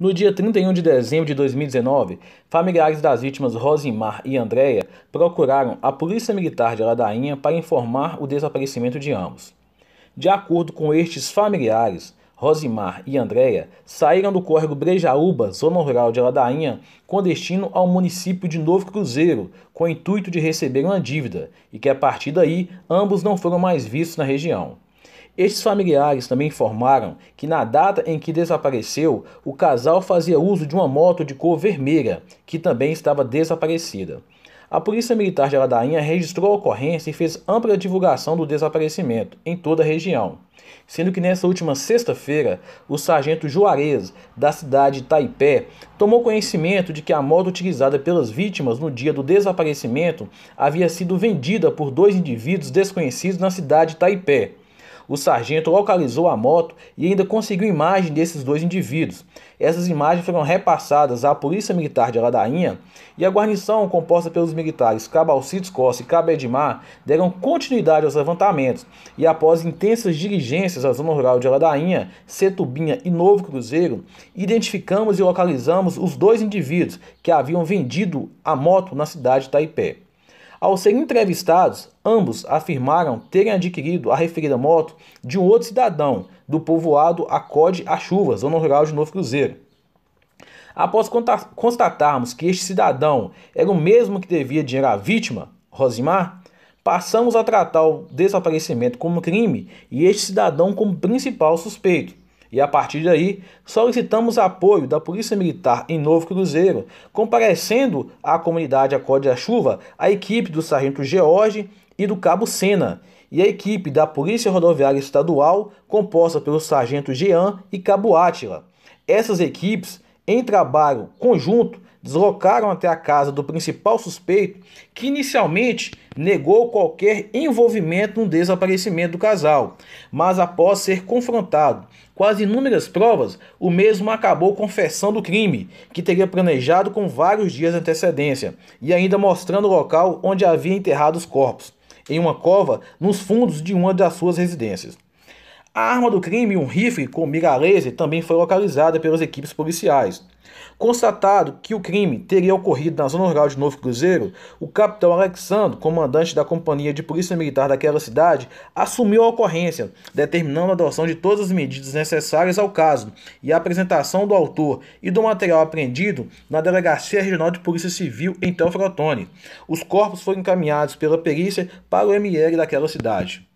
No dia 31 de dezembro de 2019, familiares das vítimas Rosimar e Andréia procuraram a Polícia Militar de Ladainha para informar o desaparecimento de ambos. De acordo com estes familiares, Rosimar e Andréia saíram do córrego Brejaúba, zona rural de Ladainha, com destino ao município de Novo Cruzeiro, com o intuito de receber uma dívida, e que a partir daí ambos não foram mais vistos na região. Estes familiares também informaram que na data em que desapareceu, o casal fazia uso de uma moto de cor vermelha, que também estava desaparecida. A Polícia Militar de Ladainha registrou a ocorrência e fez ampla divulgação do desaparecimento em toda a região, sendo que nessa última sexta-feira, o sargento Juarez, da cidade de Taipé, tomou conhecimento de que a moto utilizada pelas vítimas no dia do desaparecimento havia sido vendida por dois indivíduos desconhecidos na cidade de Taipé. O sargento localizou a moto e ainda conseguiu imagem desses dois indivíduos. Essas imagens foram repassadas à Polícia Militar de Ladainha e a guarnição, composta pelos militares Cabalcitos Costa e Cabo Edmar, deram continuidade aos levantamentos e, após intensas diligências à zona rural de Ladainha, Setubinha e Novo Cruzeiro, identificamos e localizamos os dois indivíduos que haviam vendido a moto na cidade de Taipé. Ao serem entrevistados, ambos afirmaram terem adquirido a referida moto de um outro cidadão do povoado Acode a Chuva, zona rural de Novo Cruzeiro. Após constatarmos que este cidadão era o mesmo que devia dinheiro à vítima, Rosimar, passamos a tratar o desaparecimento como crime e este cidadão como principal suspeito. E a partir daí, solicitamos apoio da Polícia Militar em Novo Cruzeiro, comparecendo à comunidade Acorde a Chuva a equipe do Sargento George e do Cabo Sena, e a equipe da Polícia Rodoviária Estadual, composta pelo Sargento Jean e Cabo Átila. Essas equipes, em trabalho conjunto, deslocaram até a casa do principal suspeito, que inicialmente negou qualquer envolvimento no desaparecimento do casal, mas após ser confrontado com as inúmeras provas, o mesmo acabou confessando o crime, que teria planejado com vários dias de antecedência, e ainda mostrando o local onde havia enterrado os corpos, em uma cova nos fundos de uma das suas residências. A arma do crime, um rifle com mira laser, também foi localizada pelas equipes policiais. Constatado que o crime teria ocorrido na zona rural de Novo Cruzeiro, o capitão Alexandre, comandante da companhia de polícia militar daquela cidade, assumiu a ocorrência, determinando a adoção de todas as medidas necessárias ao caso e a apresentação do autor e do material apreendido na Delegacia Regional de Polícia Civil em Teoflotone. Os corpos foram encaminhados pela perícia para o ML daquela cidade.